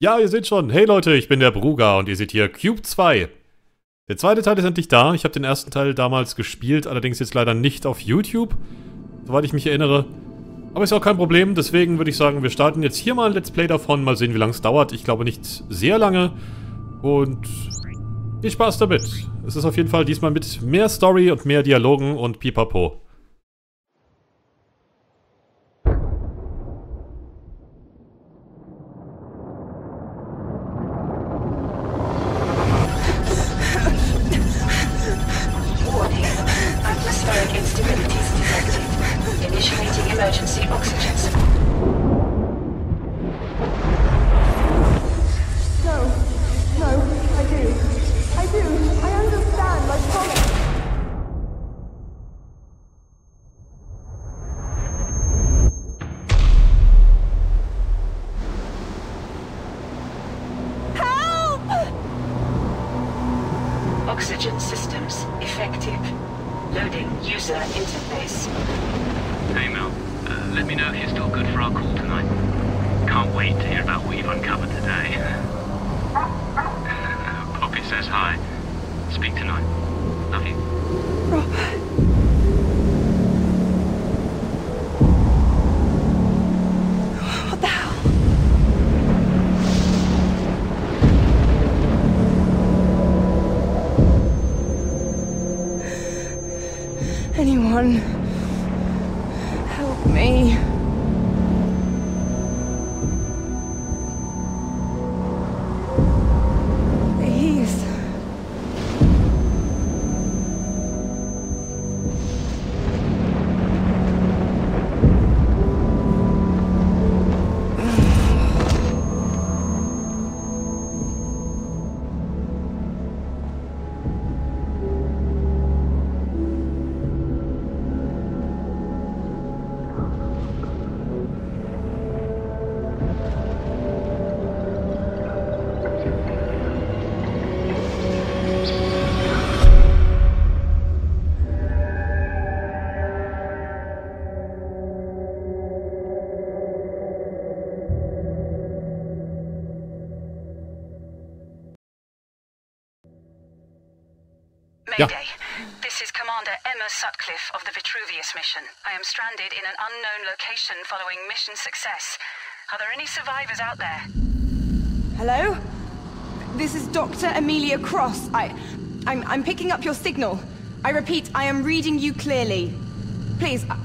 Ja, ihr seht schon. Hey Leute, ich bin der Bruga und ihr seht hier Cube 2. Der zweite Teil ist endlich da. Ich habe den ersten Teil damals gespielt, allerdings jetzt leider nicht auf YouTube, soweit ich mich erinnere. Aber ist auch kein Problem, deswegen würde ich sagen, wir starten jetzt hier mal ein Let's Play davon. Mal sehen, wie lange es dauert. Ich glaube nicht sehr lange. Und viel Spaß damit. Es ist auf jeden Fall diesmal mit mehr Story und mehr Dialogen und pipapo. Ja. Mayday. This is Commander Emma Sutcliffe of the Vitruvius mission. I am stranded in an unknown location following mission success. Are there any survivors out there? Hello? This is Dr. Amelia Cross. I. I'm, I'm picking up your signal. I repeat, I am reading you clearly. Please, I,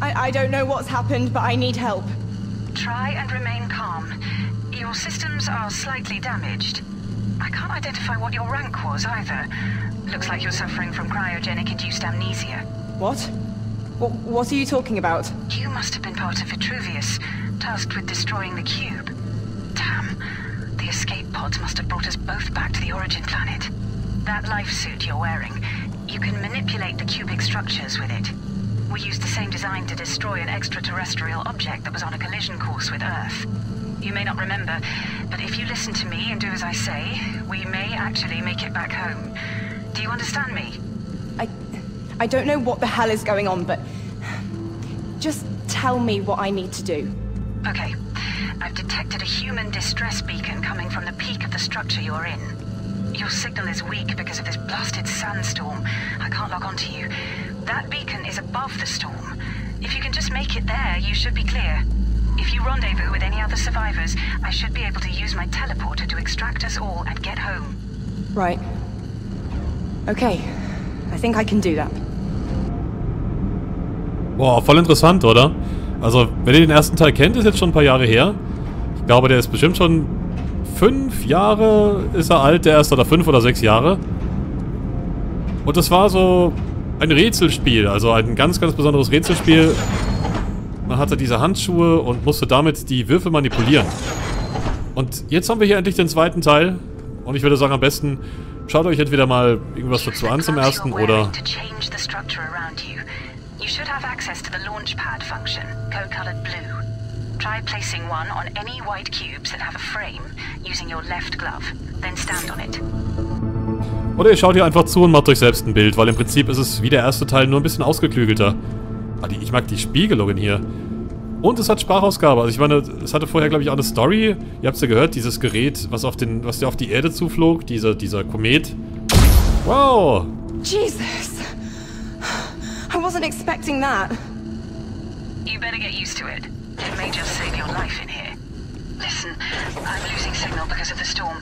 I, I don't know what's happened, but I need help. Try and remain calm. Your systems are slightly damaged. I can't identify what your rank was either. Looks like you're suffering from cryogenic induced amnesia. What? What, what are you talking about? You must have been part of Vitruvius, tasked with destroying the cube. Damn. The escape pods must have brought us both back to the origin planet. That life suit you're wearing, you can manipulate the cubic structures with it. We used the same design to destroy an extraterrestrial object that was on a collision course with Earth. You may not remember, but if you listen to me and do as I say, we may actually make it back home. Do you understand me? I. I don't know what the hell is going on, but. Just tell me what I need to do. Okay. I've detected a human distress beacon coming from the peak of the structure you're in. Your signal is weak because of this blasted sandstorm. I can't log on to you. That beacon is above the storm. If you can just make it there, you should be clear. If you rendezvous with any other survivors, I should be able to use my teleporter to extract us all and get home. Right. Okay. I think I can do that. Boah, voll interessant, oder? Also, wenn ihr den ersten Teil kennt, ist jetzt schon ein paar Jahre her. Ich glaube, der ist bestimmt schon fünf Jahre ist er alt, der erste, oder fünf oder sechs Jahre. Und das war so ein Rätselspiel, also ein ganz, ganz besonderes Rätselspiel. Man hatte diese Handschuhe und musste damit die Würfel manipulieren. Und jetzt haben wir hier endlich den zweiten Teil. Und ich würde sagen, am besten schaut euch entweder mal irgendwas dazu an zum ersten oder. Try placing one on any white cubes that have a frame using your left glove. Then stand on it. Oder ihr schaut hier einfach zu und macht euch selbst ein Bild, weil im Prinzip ist es wie der erste Teil nur ein bisschen ausgeklügelter. Ah, ich mag die Spiegelungen hier. Und es hat Sprachausgabe. Also ich meine, es hatte vorher, glaube ich, auch eine Story. Ihr habt es ja gehört, dieses Gerät, was auf den, was ja auf die Erde zuflog, dieser, dieser Komet. Wow! Jesus! I wasn't expecting that. You better get used to it. It may just save your life in here. Listen, I'm losing signal because of the storm.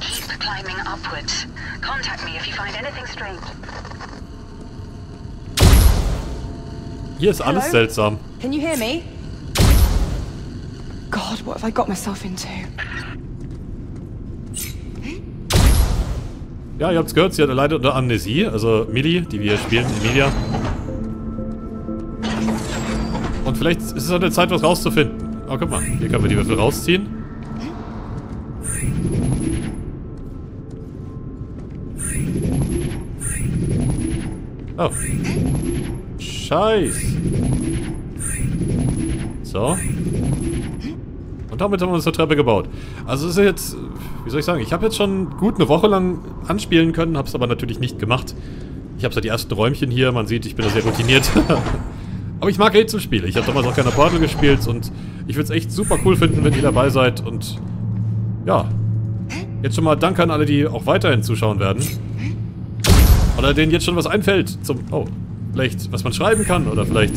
Keep climbing upwards. Contact me if you find anything strange. Hier ist alles Hello? seltsam. Can you hear me? God, what have I got myself into? Ja, ihr habt's gehört, sie hat leider unter Amnesie. Also Millie, die wir spielen, Emilia. Und vielleicht ist es an der Zeit, was rauszufinden. Oh, guck mal, hier können wir die Würfel rausziehen. Oh. Scheiß. So. Damit haben wir uns eine Treppe gebaut. Also ist jetzt, wie soll ich sagen, ich habe jetzt schon gut eine Woche lang anspielen können, habe es aber natürlich nicht gemacht. Ich habe so die ersten Räumchen hier, man sieht, ich bin da sehr routiniert. aber ich mag Rätselspiele. Ich habe damals auch keine Portal gespielt und ich würde es echt super cool finden, wenn ihr dabei seid und ja. Jetzt schon mal danke an alle, die auch weiterhin zuschauen werden. Oder denen jetzt schon was einfällt zum... Oh, vielleicht was man schreiben kann oder vielleicht...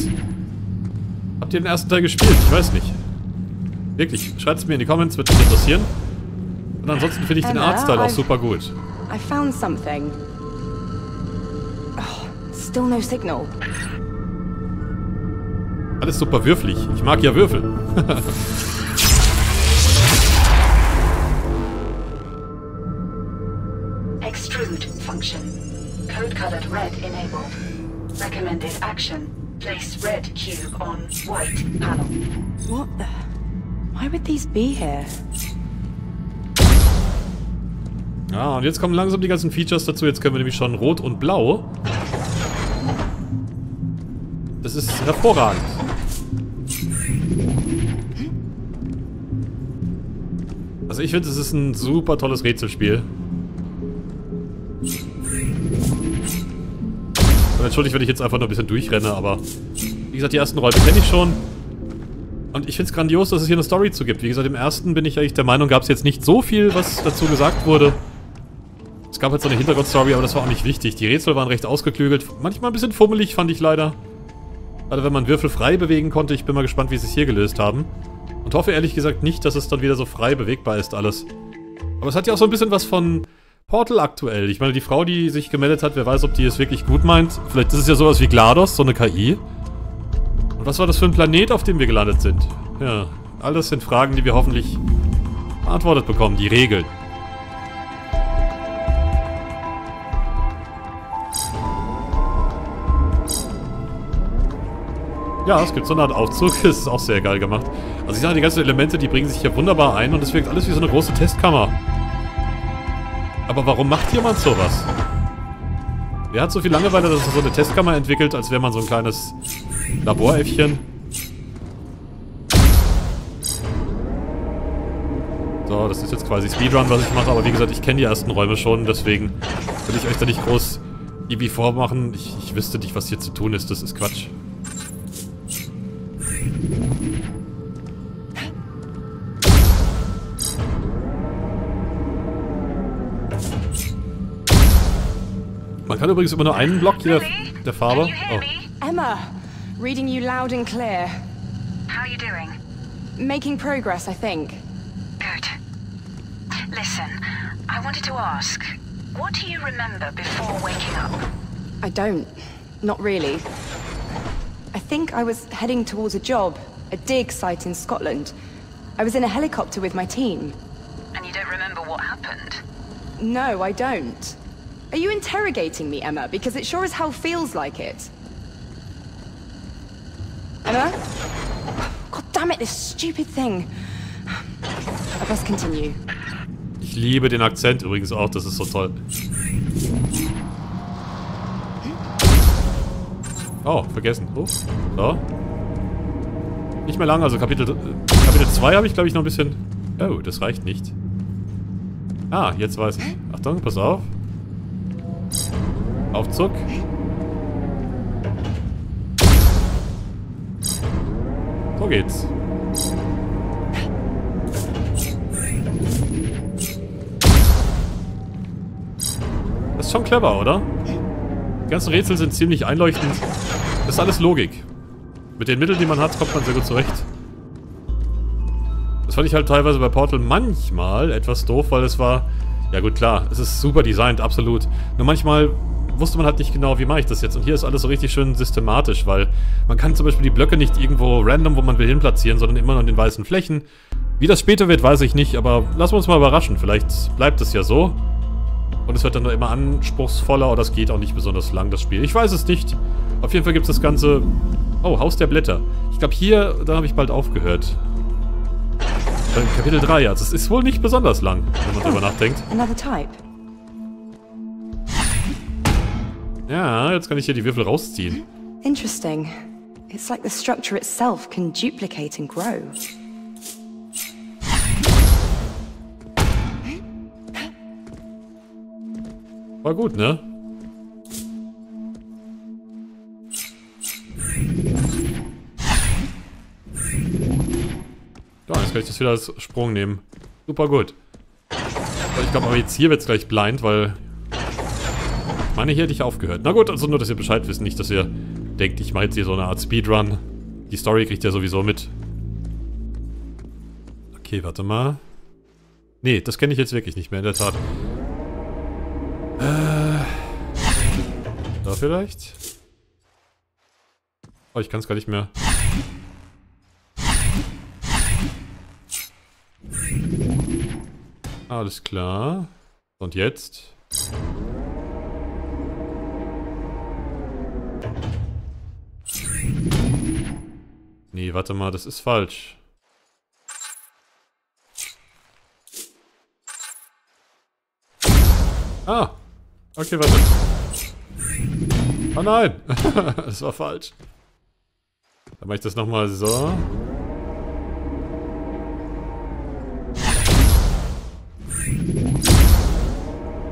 Habt ihr den ersten Teil gespielt? Ich weiß nicht. Wirklich, schreibt es mir in die Comments, würde mich interessieren. Und ansonsten finde ich den Artstyle auch super gut. I found something. Oh, still no signal. Alles super würfelig. Ich mag ja Würfel. Extrude function. Code colored red enabled. Recommended action. Place red cube on white panel. What the? Why would these be here? Ja, und jetzt kommen langsam die ganzen Features dazu. Jetzt können wir nämlich schon Rot und Blau. Das ist hervorragend. Also ich finde, es ist ein super tolles Rätselspiel. Und entschuldigt, wenn ich jetzt einfach nur ein bisschen durchrenne, aber wie gesagt, die ersten Räume kenne ich schon. Und ich finde es grandios, dass es hier eine Story zu gibt. Wie gesagt, im ersten bin ich eigentlich der Meinung, gab es jetzt nicht so viel, was dazu gesagt wurde. Es gab halt so eine Hintergrundstory, aber das war auch nicht wichtig. Die Rätsel waren recht ausgeklügelt. Manchmal ein bisschen fummelig, fand ich leider. Gerade wenn man Würfel frei bewegen konnte. Ich bin mal gespannt, wie sie es hier gelöst haben. Und hoffe ehrlich gesagt nicht, dass es dann wieder so frei bewegbar ist alles. Aber es hat ja auch so ein bisschen was von Portal aktuell. Ich meine, die Frau, die sich gemeldet hat, wer weiß, ob die es wirklich gut meint. Vielleicht ist es ja sowas wie GLaDOS, so eine KI. Und was war das für ein Planet, auf dem wir gelandet sind? Ja, alles sind Fragen, die wir hoffentlich beantwortet bekommen. Die Regeln. Ja, es gibt so eine Art Aufzug, das ist auch sehr geil gemacht. Also ich sage, die ganzen Elemente, die bringen sich hier wunderbar ein und es wirkt alles wie so eine große Testkammer. Aber warum macht jemand sowas? Wer hat so viel Langeweile, dass er so eine Testkammer entwickelt, als wäre man so ein kleines Laboräffchen? So, das ist jetzt quasi Speedrun, was ich mache, aber wie gesagt, ich kenne die ersten Räume schon, deswegen will ich euch da nicht groß irgendwie vormachen. Ich, ich wüsste nicht, was hier zu tun ist, das ist Quatsch. Man kann übrigens immer nur einen Block hier der Farbe. Oh. Emma, reading you loud and clear. How are you doing? Making progress, I think. Good. Listen, I wanted to ask, what do you remember before waking up? I don't. Not really. I think I was heading towards a job, a dig site in Scotland. I was in a helicopter with my team. And you don't remember what happened? No, I don't. Are you interrogating me, Emma? Because it sure as hell feels like it. Emma? God damn it, this stupid thing. I best continue. Ich liebe den Akzent übrigens auch, das ist so toll. Oh, vergessen. Oh, so. Nicht mehr lang, also Kapitel äh, Kapitel 2 habe ich glaube ich noch ein bisschen... Oh, das reicht nicht. Ah, jetzt weiß ich. Achtung, pass auf. Aufzug. Wo geht's? Das ist schon clever, oder? Die ganzen Rätsel sind ziemlich einleuchtend. Das ist alles Logik. Mit den Mitteln, die man hat, kommt man sehr gut zurecht. Das fand ich halt teilweise bei Portal manchmal etwas doof, weil es war... Ja gut, klar, es ist super designt, absolut. Nur manchmal wusste man halt nicht genau, wie mache ich das jetzt. Und hier ist alles so richtig schön systematisch, weil man kann zum Beispiel die Blöcke nicht irgendwo random, wo man will, hinplatzieren, sondern immer an den weißen Flächen. Wie das später wird, weiß ich nicht, aber lassen wir uns mal überraschen. Vielleicht bleibt es ja so. Und es wird dann nur immer anspruchsvoller oder es geht auch nicht besonders lang, das Spiel. Ich weiß es nicht. Auf jeden Fall gibt es das Ganze... Oh, Haus der Blätter. Ich glaube hier, da habe ich bald aufgehört. Kapitel 3, ja. Das ist wohl nicht besonders lang, wenn man drüber nachdenkt. Another type. Ja, jetzt kann ich hier die Würfel rausziehen. Interesting. It's like the structure itself can duplicate and grow. War gut, ne? Ja, jetzt kann ich das wieder als Sprung nehmen. Super gut. Ich glaube aber jetzt hier wird es gleich blind, weil... Meine, hier hätte ich aufgehört. Na gut, also nur, dass ihr Bescheid wisst. Nicht, dass ihr denkt, ich mache jetzt hier so eine Art Speedrun. Die Story kriegt ihr sowieso mit. Okay, warte mal. Nee, das kenne ich jetzt wirklich nicht mehr, in der Tat. Äh, da vielleicht? Oh, ich kann es gar nicht mehr. Alles klar. Und jetzt? Nee, warte mal, das ist falsch. Ah! Okay, warte. Oh nein! das war falsch. Dann mache ich das nochmal so.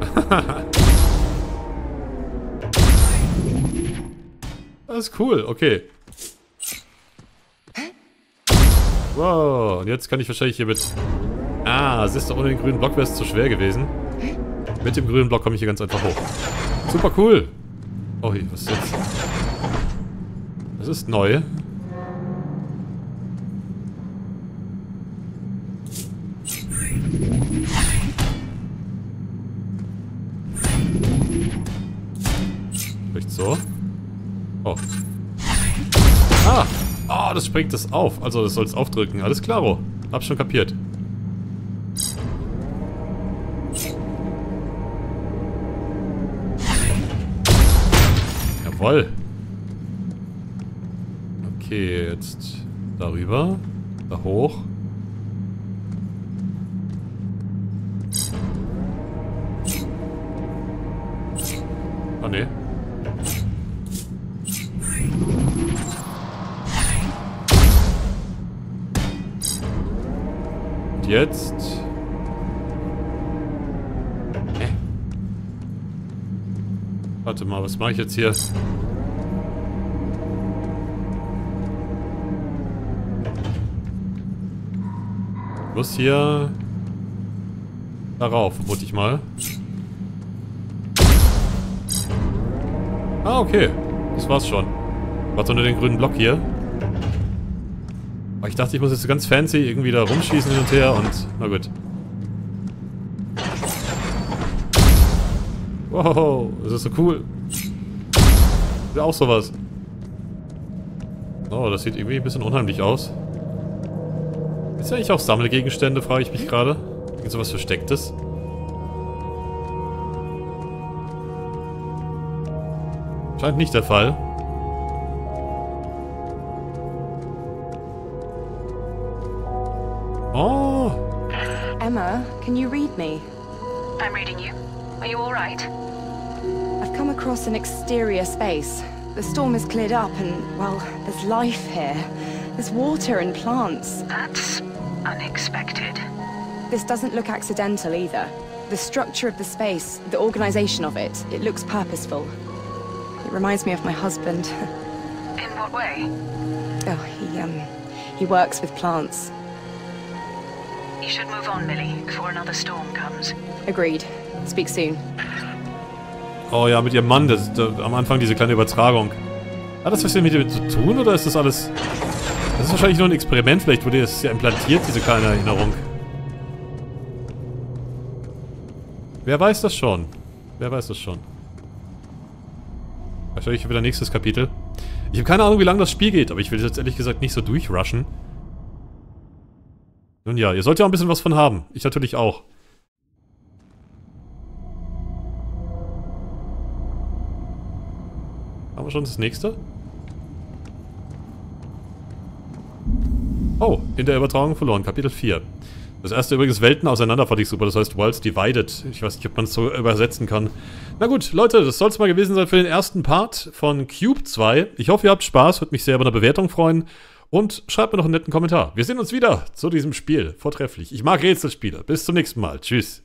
das ist cool, okay. Wow, und jetzt kann ich wahrscheinlich hier mit... Ah, es ist doch ohne den grünen Block wäre es zu schwer gewesen. Mit dem grünen Block komme ich hier ganz einfach hoch. Super cool. Oh, was ist jetzt? Das ist neu. Das springt das auf. Also, das es aufdrücken. Alles klaro. Hab schon kapiert. Jawoll. Okay, jetzt darüber. Da hoch. Ah, ne. Jetzt... Hä? Warte mal, was mache ich jetzt hier? Ich muss hier darauf, vermute ich mal. Ah, okay. Das war's schon. Warte nur den grünen Block hier. Aber ich dachte, ich muss jetzt ganz fancy irgendwie da rumschießen hin und her und... Na gut. Wow, das ist so cool. Will auch sowas. Oh, das sieht irgendwie ein bisschen unheimlich aus. Ist ja eigentlich auch Sammelgegenstände, frage ich mich gerade. Irgend sowas Verstecktes. Scheint nicht der Fall. Can you read me? I'm reading you. Are you all right? I've come across an exterior space. The storm has cleared up and, well, there's life here. There's water and plants. That's unexpected. This doesn't look accidental either. The structure of the space, the organization of it, it looks purposeful. It reminds me of my husband. In what way? Oh, he, um, He works with plants. Should move on, Millie, before another storm comes. Agreed. Speak soon. Oh ja, mit ihrem Mann, das, das, am Anfang diese kleine Übertragung. Hat das was mit ihr zu tun oder ist das alles... Das ist wahrscheinlich nur ein Experiment, vielleicht wurde es ja implantiert, diese kleine Erinnerung. Wer weiß das schon? Wer weiß das schon? Wahrscheinlich wieder nächstes Kapitel. Ich habe keine Ahnung, wie lange das Spiel geht, aber ich will es jetzt ehrlich gesagt nicht so durchrushen. Nun ja, ihr sollt ja auch ein bisschen was von haben. Ich natürlich auch. Haben wir schon das nächste? Oh, in der Übertragung verloren, Kapitel 4. Das erste übrigens Welten auseinander fand ich super, das heißt Worlds Divided. Ich weiß nicht, ob man es so übersetzen kann. Na gut, Leute, das soll es mal gewesen sein für den ersten Part von Cube 2. Ich hoffe, ihr habt Spaß, würde mich sehr über eine Bewertung freuen. Und schreibt mir noch einen netten Kommentar. Wir sehen uns wieder zu diesem Spiel. Vortrefflich. Ich mag Rätselspiele. Bis zum nächsten Mal. Tschüss.